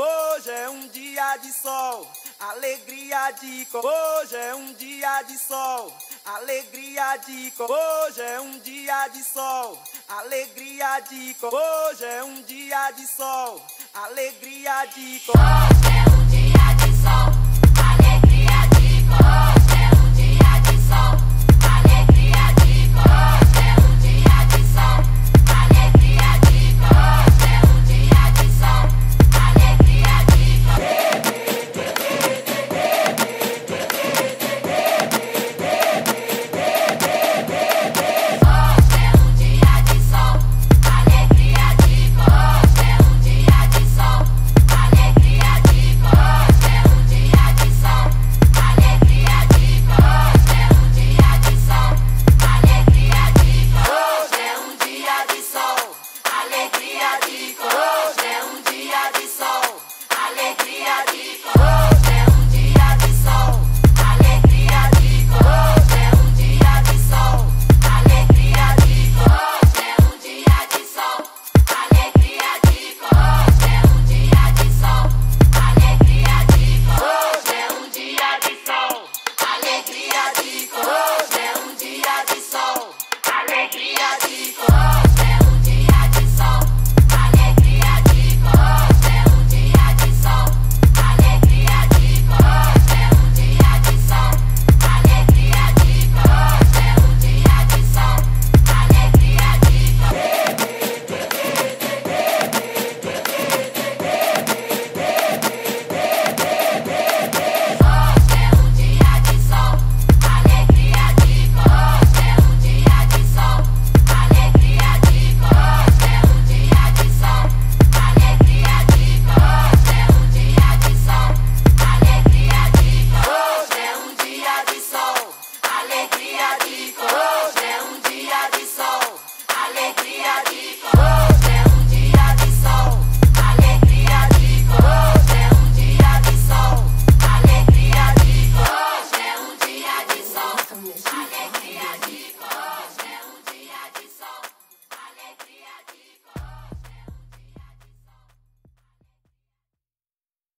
Hoje é um dia de sol, alegria de co. Hoje é um dia de sol, alegria de co. Hoje é um dia de sol, alegria de co. Hoje é um dia de sol, alegria de co. É